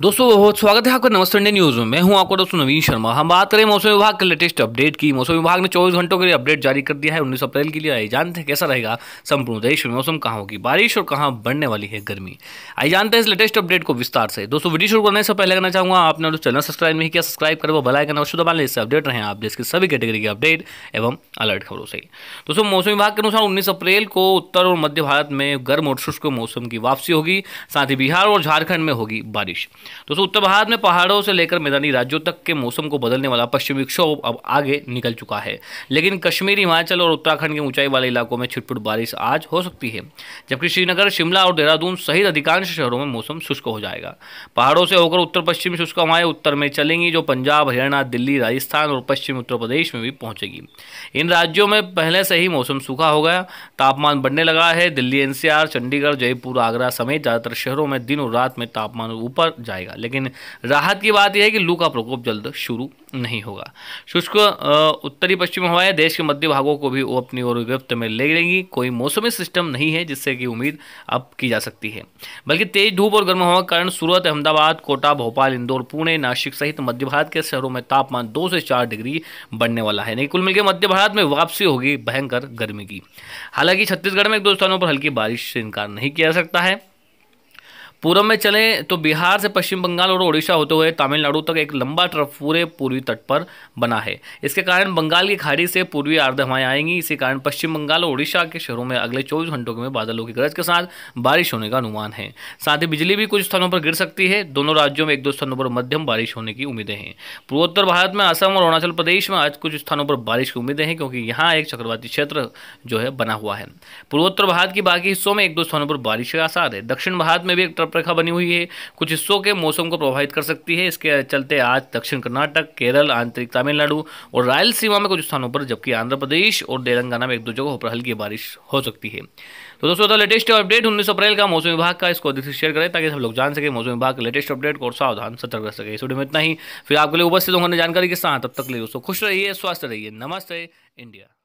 दोस्तों बहुत स्वागत है आपका नमस्ते इंडिया न्यूज़ में। मैं हूँ आपको दोस्तों नवीन शर्मा। हम बात करें मौसम विभाग के लेटेस्ट अपडेट की। मौसम विभाग ने 24 घंटों के लिए अपडेट जारी कर दिया है। 19 अप्रैल के लिए आई जानते हैं कैसा रहेगा संपूर्ण देश में मौसम, कहाँ होगी बारिश और कहाँ बढ़ने वाली है गर्मी। आई जानते हैं इस लेटेस्ट अपडेट को विस्तार से। दोस्तों, वीडियो शुरू करने से पहले करना चाहूँगा, आपने चैनल सब्सक्राइब नहीं किया सब्सक्राइब करें वो भलाई अवश्य दबा लें इससे अपडेट रहे आप देश की सभी कैटेगरी के अपडेट एवं अलर्ट खबरों से। दोस्तों, मौसम विभाग के अनुसार उन्नीस अप्रैल को उत्तर और मध्य भारत में गर्म और शुष्क मौसम की वापसी होगी। साथ ही बिहार और झारखंड में होगी बारिश। दोस्तों, उत्तर भारत में पहाड़ों से लेकर मैदानी राज्यों तक के मौसम को बदलने वाला पश्चिमी विक्षोभ अब आगे निकल चुका है। लेकिन कश्मीर, हिमाचल और उत्तराखंड के ऊंचाई वाले इलाकों में छिटपुट बारिश आज हो सकती है, जबकि श्रीनगर, शिमला और देहरादून सहित अधिकांश शहरों में मौसम शुष्क हो जाएगा। पहाड़ों से होकर उत्तर पश्चिम शुष्क हवाएँ उत्तर में चलेंगी, जो पंजाब, हरियाणा, दिल्ली, राजस्थान और पश्चिम उत्तर प्रदेश में भी पहुंचेगी। इन राज्यों में पहले से ही मौसम सूखा हो गया। तापमान बढ़ने लगा है। दिल्ली, एनसीआर, चंडीगढ़, जयपुर, आगरा समेत ज़्यादातर शहरों में दिन और रात में तापमान ऊपर जाएगा। लेकिन राहत की बात यह है कि लू का प्रकोप जल्द शुरू नहीं होगा। शुष्क उत्तरी पश्चिमी हवाएँ देश के मध्य भागों को भी वो अपनी ओर गिरफ्त में ले लेंगी। कोई मौसमी सिस्टम नहीं है जिससे कि उम्मीद अब की जा सकती है। बल्कि तेज धूप और गर्म हवा के कारण सूरत, अहमदाबाद, कोटा, भोपाल, इंदौर, पुणे नासिक सहित मध्य भारत के शहरों में तापमान दो से चार डिग्री बढ़ने वाला है। नहीं कुल मिलकर मध्य भारत में वापसी होगी भयंकर गर्मी की। हालाँकि छत्तीसगढ़ में एक दो स्थानों पर हल्की बारिश से इनकार नहीं किया जा सकता है। पूर्व में चले तो बिहार से पश्चिम बंगाल और ओडिशा होते हुए तमिलनाडु तक एक लंबा ट्रफ पूरे पूर्वी तट पर बना है। इसके कारण बंगाल की खाड़ी से पूर्वी आर्द्र हवाएँ आएँगी। इसी कारण पश्चिम बंगाल और ओडिशा के शहरों में अगले चौबीस घंटों में बादलों की गरज के साथ बारिश होने का अनुमान है। साथ ही बिजली भी कुछ स्थानों पर गिर सकती है। दोनों राज्यों में एक दो स्थानों पर मध्यम बारिश होने की उम्मीदें हैं। पूर्वोत्तर भारत में असम और अरुणाचल प्रदेश में आज कुछ स्थानों पर बारिश की उम्मीदें हैं क्योंकि यहाँ एक चक्रवाती क्षेत्र जो है बना हुआ है। पूर्वोत्तर भारत की बाकी हिस्सों में एक दो स्थानों पर बारिश के आसार है। दक्षिण भारत में भी एक रेखा बनी हुई है। कुछ हिस्सों के मौसम को प्रभावित कर सकती है। इसके चलते आज दक्षिण कर्नाटक, केरल, आंतरिक तमिलनाडु और रायलसीमा में कुछ स्थानों पर, जबकि आंध्र प्रदेश और तेलंगाना में एक दो जगहों पर हल्की बारिश हो सकती है। तो दोस्तों तो लेटेस्ट अपडेट उन्नीस अप्रैल का मौसम विभाग का, इसको अधिक से शेयर करें ताकि सब लोग जान सके मौसम विभाग के लेटेस्ट अपडेट और सावधान, सतर्क रह सके। इस वीडियो में इतना ही। फिर आपके लिए उपस्थित होंगे जानकारी के साथ। तब तक लिए दोस्तों, खुश रहिए, स्वस्थ रहिए। नमस्ते, इंडिया।